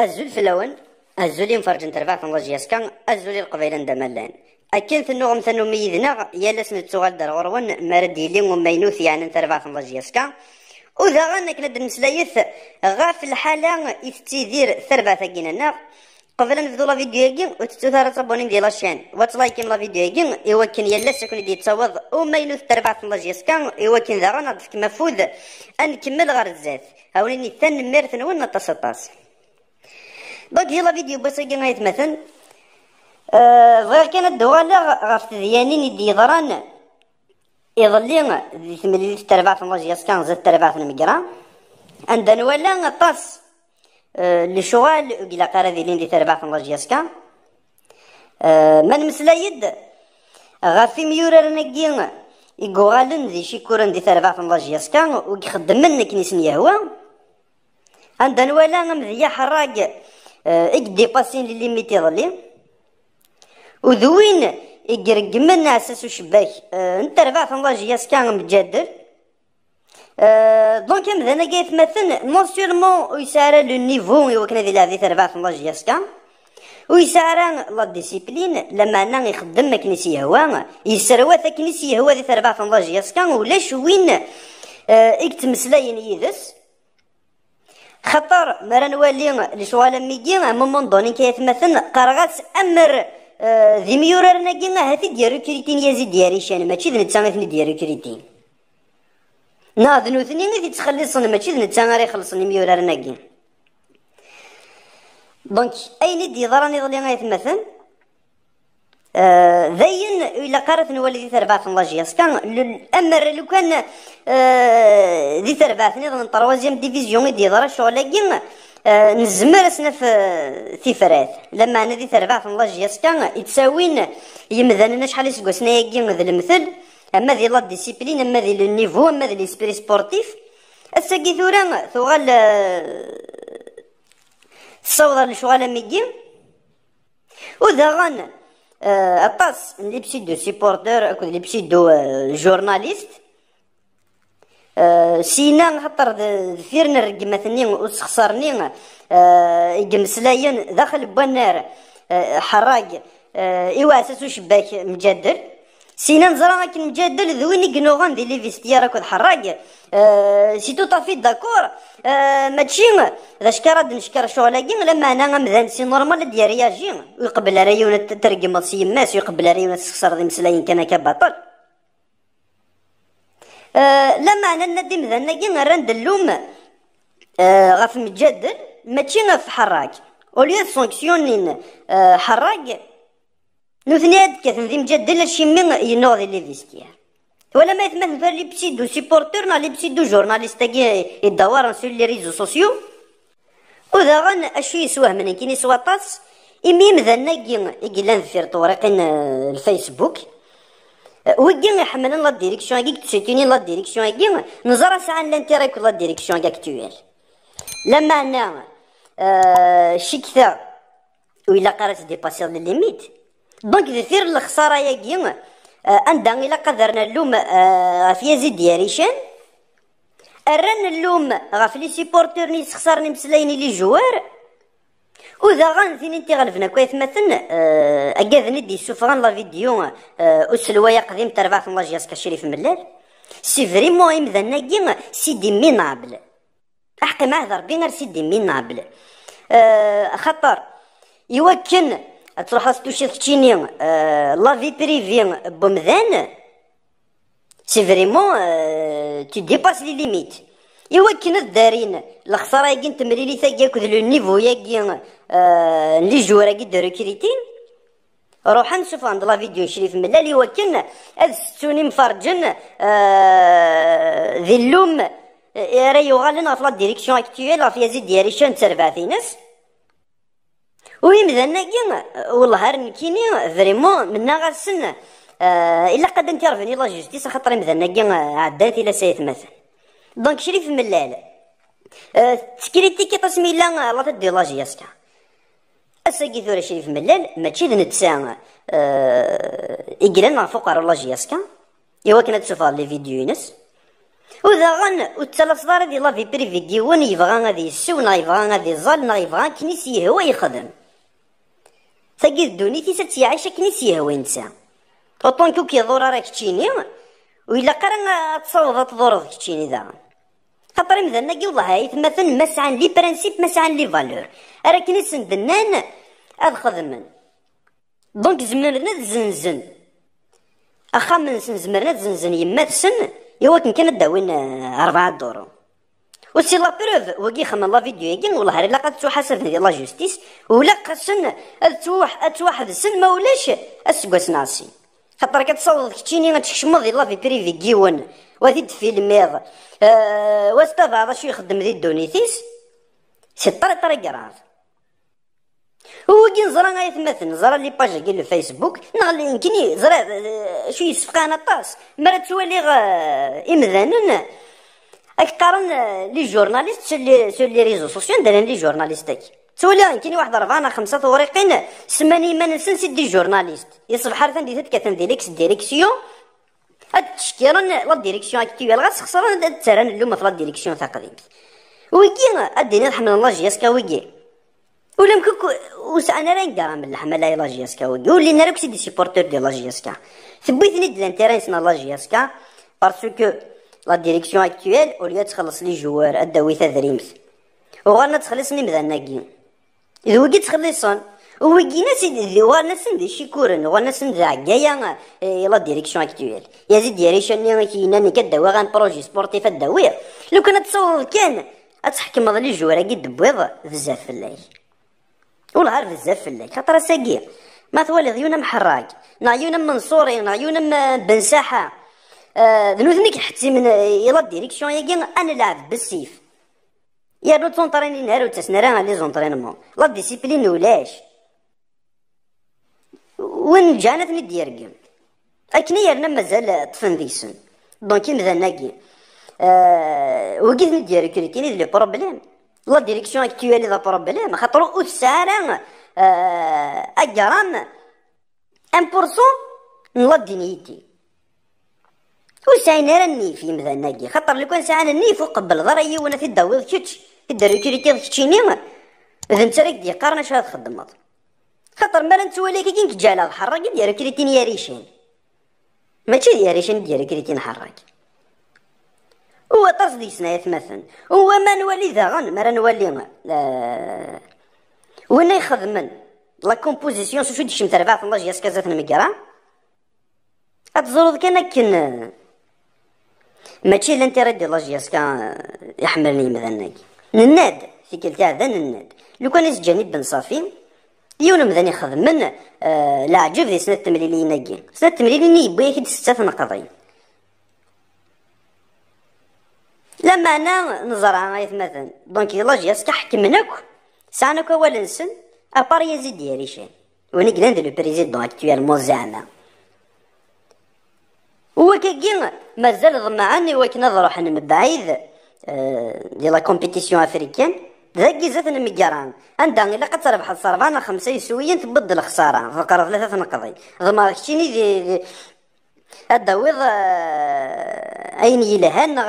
الزول في اللون الزول ينفرج في الله كان الزول القبيلة ندملان أكن ثنو غم ثنو ميدنا يالس نتسوغال در غروان مرد يلي ومينوث يعني في الله كان. وذا غنك ند نسلايث غاف الحالة يتيذير ثربع ثقين النار قبل نبدو لا فيديو يجين وتتثار تابونين ديال لاشين وتلايكين لا فيديو يجين يوكن يلا سكون دي تصوض وما ينوث تربع الله جيسكا يوكن ذا غنض كما فوذ أن كمل غير الزاف هاوليني ثن ميرثن ونا تصطاس دونك هي لا فيديو بس كي مثلا. بغير كان الدوالة غاف تذيانين يدي يضران يظلي ذي ثمليل تربعة مجيس كان زاد تربعة المقرا عندنا ولا طاس. لشغال إلى قرا ذي لين دي تربعة مجيس كان. من مسلايد غافي ميورر نقين يقوغالن ذي شكورن دي تربعة مجيس كان. ويخدم منك نسن يهوى عندنا ولا مذيا حراق. اك ديباسين لي ميتي ظلي وذوين يقرق من أساس وشباك. آه أنت ربعت الله جياس كان مجدر آه دونك مثلا قايت مثلا نون سيرمون ويسارى لو نيفو يوكنا ذي لهذي ربعت الله جياس كان ويسارى لا ديسيبلين لما أنا يخدم كنيسي هو يسروى كنيسي هو ذي ربعت الله جياس كان ولا شوين آه اكتمسلاين يدس خطر مرا نولي لشوالا ميجي مومون دوني كيتمثل قرغات أمر آه ذي ميورر ناكي هاتي ديالو كريتين يزيد ديالي شان ماشي ذي نتا غيثني ديالو كريتين. ناض نوثني غي تخلصني ماشي ذي نتا غير يخلصني ميورر ناكي دونك أين دي ضراني ظلي غيتمثل؟ آه ذين إلا قرأت نولي ثربعة الله جياس كان الأمر لو كان آه ذي ثربعة نظن طروازيام ديفيزيون دي ضرا شغل آه نزمر سنا في ثفرات لما أنا ذي ثربعة الله جياس كان يتساوين يمذننا شحال يسقوسنا يجي ذي المثل. أما ذي لا ديسيبلين أما ذي النيفو أما ذي ليسبري سبورتيف. الساقي ثورا ثوغال تصوض لشغال ميجي وذا غانا اطاس اللي بسيدو سيبورتور اكو اللي بسيدو جورناليست سينا خاطر ثيرنا رقمتني وسخسرني يقمسلاين داخل بنار حراق ايوا اساسو شباك مجدر سينا نزرا كي مجدل ذويني كنوغان دي لي فيستيار كود حراق. أه سي تو طافي داكور. أه ماشي ذا شكرا نشكر شغلاكي لما أنا غمذان سي نورمال ديال رياجي ويقبل ريون ترقم سي ماس ويقبل ريون تسخسر ذي مسلاين كان كبطل أه لما أنا ندي مذنكي غران اللوم. أه غاف مجدل ماشي غاف حراك اوليو سونكسيونين أه حراك نوثنياد كثن ذي مجدل شيمين ينوض لي فيستيار ولا ما يتمثل في لي بسيدو سيبورتورنا لي بسيدو جورناليست كي يدور سور لي ريزو سوسيو وذا غن اشي يسواه من كيني سواطاس إمي مذنا كي لأن في طورقين الفيسبوك وكي يحملن لا ديريكسيون كي تسيتيني لا ديريكسيون كي نزرا ساعة لانتيري لا ديريكسيون اكتويل لما أنا آه شكثا وإلا قرات ديباسير لي ليميت دونك دير الخسارة ياكي. عندها إلا قدرنا اللوم غاف يزيد دياليشان الرن اللوم غاف لي سيبورتور ني خسرني مسلايني لي جوار. وذا غان ثين انت غلفنا كويس مثلا اكاذني دي سوفغان لا فيديو اسلوا قديم تربع في الله جاسك شريف ملال. سي فريمون امذا كي سي دي مينابل. احكي مع ضربي غير سي دي مينابل. خطر. يوكن تروح ستوشي تشيني آه لا في بريفي بومذان سي فريمون آه تي ديباس لي ليميت ايوا كنا الدارين الخساره ياكي تمريلي ثاكي كود لو نيفو ياكي آه لي جورا دارو كريتين روح نشوف عند لا فيديو شريف ملال ايوا كان هاد ستوني مفرجن آه ذي اللوم راه يغالن في لا ديريكسيون اكتويل في يزيد ديالي شان تربعثينس ويمذا كي والله كيني فريمون منا غاسن آه إلا قد أنت رفني لا جوستيس خاطر مذا كي عدات إلى سيت مثلا. دونك شريف ملال آه تكريتي كي تسمي لا لا تدي لا جياسكا اساكي ثورا شريف ملال ماشي ذ نتسا آه إجلان فقراء لا جياسكا إوا كانت تشوف لي فيديو ينس وذا غن وتلا صدار دي لافي بريفي ديوان يبغى غادي يسو نا يبغى غادي يزال نا يبغى كنيس يهوى يخدم. ثقي الدونيتي ستيعيش كنيس يهوى ينسى طون كو كيضور راك تشيني وإلا قرا تصوض تضور كتشيني ذا خاطر مثلا كي والله هاي مثلا مسعى لي برانسيب مسعى لي فالور راه كنيس ندنان هاد خدمن دونك زمرنا تزنزن اخا من سن زمرنا تزنزن يما تسن يوا كان داوين أربعة دورو وسي لا بروف وكي خمم لا فيديو يجي والله لا قد تحاسب لا جوستيس ولا قسن توح توحد السن ما ولاش اسكواس ناسي. خاطر كتصوت كتشيني غتشمض لا في بريفي كيون وهادي تفيلميض أه واستفاد شو يخدم ذي دونيتيس سي طري طري كراف وكي نزرا غاية مثلا نزرا لي باج كي الفيسبوك نغلي يمكن زرا آه، شو يسفقان طاس مرة توالي امذانا أكثر لي جورناليست سو لي ريزو سوسيو دارين لي جورناليستك تولي يمكن واحد ربعنا خمسة ورقين سماني ما ننسى نسيت دي جورناليست. يصبح عارفين دي تتكتن ديريكس ديريكسيون. هاد التشكيرون لا ديريكسيون اكتيوال غتخسرون تسران اللومة في لا ديريكسيون تقديم ويكي ادينا الحمد لله جياسكا ويكي. ولا مكوك وسعنا راه نقرا من الحمله لا جياسكا ولينا راك سيدي سيبورتور ديال لا جياسكا ثبيتني دي لانتيريسنا لا جياسكا باسكو لا ديريكسيون اكتويل وليا تخلص لي جوار اداوي تدريمت وغانا تخلصني مذا اذا وقيت تخلصون وكينا سيدي وأنا سندي شكورن وأنا سندي عكايا لا ديريكسيون اكتويل يا زيد ديريكسيون اللي كينا ني كداوي غان بروجي سبورتيف الداوي لو كانت تصور كان أتحكم لي جوار قد بويض بزاف ولا عارف بزاف الليل خاطر ساقي ما ثوالي عيونا محراق نعيونا منصوري نعيونا بن ساحة آه حتى من يلا ديريكسيون يجي أنا لعب بالسيف. يا رو تونطريني نهار وتسنا راه لي زونطرينمون لا ديسيبلين ولاش. وين جانتني ديركم اكني يرنا مازال طفن ديسن دونك مذناكي أه وقيت ندير كريتيني لي بروبليم لا ديريكسيون اكتوالي ذا بروبليم خاطر اسارا أه اجرام ان بورسون لا دينيتي وساين راني في مثلا خاطر لو كان ساعة النيف وقبل ضري وأنا في الداوي كيتش يدير كريتي كيتشيني إذا أنت راك دي قارنا شحال تخدم خاطر مالا نتولي كي كنت على حراك ديال كريتين يا ريشين. ماشي ديال ريشين ديال كريتين حراك هو طرز دي سنايات مثلا. هو ما نولي ذا غن مرا نولي آه وأنا يخدمن لا كومبوزيسيون شو ديش متربع الله جياس كازات المقرا اتزرد كان كن ماشي لانت ردي الله جياس كان يحملني مثلا نناد في كلتا هذا نناد. لو كان يسجاني بن صافي يونا مذاني خدمن آه لا ذي سنة تمريلين نجي سنة تمريلين يبغي كي ستة نقضي لما أنا نظر عايث مثلا دونك يلا جي حكمناك سأنك اول نسن أبار يزيد ديالي شي. وني كلاند لو بريزيدون اكتويالمون زعما. هو كي مازال ضمعني وكنا نروح من بعيد. ديال لا كومبيتيسيون افريكان ذاك زات ميكاران عندها إلا قد تربح الصربانة خمسة يسويا تبدل الخسارة. فقرا ثلاثة نقضي ضما كشيني دي الدويض أين يلهان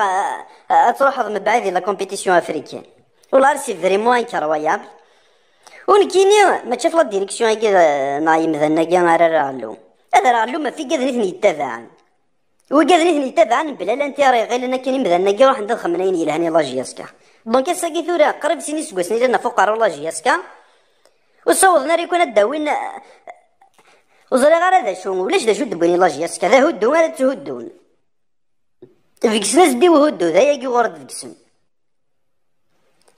تروح من بعيد لا كومبيتيسيون افريكان ولا سي فريمون انكرويابل ونكيني ما تشوف لا ديريكسيون هكا نايم ذا كاع راه رالو هذا رالو ما في قد نثني يتبعن وقادرين يتبعن بلا لا أنت راهي غير أنا كاين مثلا كي روح ندخل خمنين يلهاني لا جياسكا دونك ساكي ثورا قريب سيني سكوسني لنا فوق لا جياسكا وصوضنا يكون الداوين وزري غير هذا شو ولاش دا شو دبوني لا جياسكا ذا هدو هذا تهدون فيكسنا زدي وهدو ذا ياكي غورد فيكسن.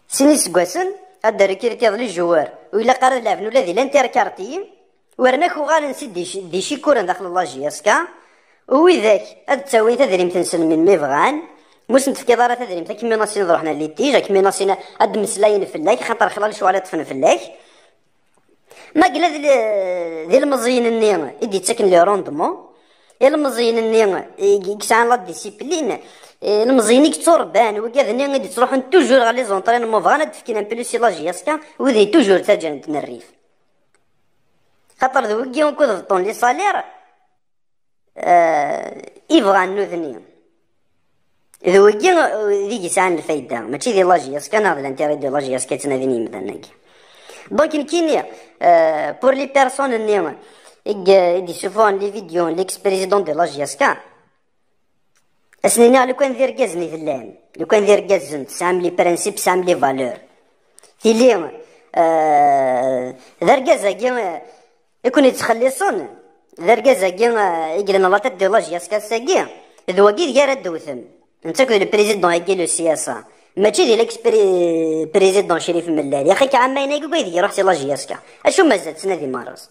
سيني سكواسن هذا ريكيرتي لي الجوار وإلا قرر لعبن ولا ذي لانتير كارتي ورناك وغال نسيد دي شي كورن داخل لا جياسكا وذاك هاد تساوي تدريم تنسل من ميفغان موس نتفكي دارا تدريم كيما ناسين روحنا لي تيجا كيما ناسين هاد مسلاين فلاك خاطر خلال شوالة طفن فلاك. ما قلا ذي المزيين النية يدي تسكن لي روندمون. المزيين النية يكسعان لا ديسيبلين. المزيين يكتوربان وكاد ني غادي تروحون توجور غا لي زونطرين مو فغانا تفكينا بلوسي لا جياسكا وذي توجور تاجن الريف خاطر ذوكي ونكون طون لي صالير. يبغى النوذني ذوكي ذيك يسعان الفايدة. ماشي دي لاجياس كان هذا الانتيري دي لاجياس كيتناديني مثلا دونك نكيني بور لي بيرسون ني يدي سوفون لي فيديو ليكس بريزيدون دي لاجياس كان. اسنينا لو كان ذير كازني في اللام لو كان ذير كازن سام لي برانسيب سام لي فالور تيلي ذر كازا يكون يتخلصون ذر كازا يقلنا لا تدي لاجياس كاساكي ذواكي غير الدوثم أنت كو البريزيدون هيكي لو السياسة. ماشي ديال إكس بريزيدون شريف ملال يا أخي كعما ينايكو كويدي روح لاجي ياسكا أشو مازال تنادي مارس؟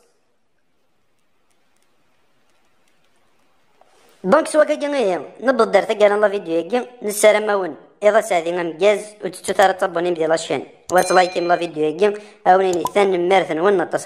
دونك سوا كاكي نبض دار تاكا لا فيديو ياكي نسارا ماون. إذا سادي مجاز وتتو ثارة تابوني بدي لاشين واتلايكي لا فيديو ياكي أونيني ثان مارثن ونطا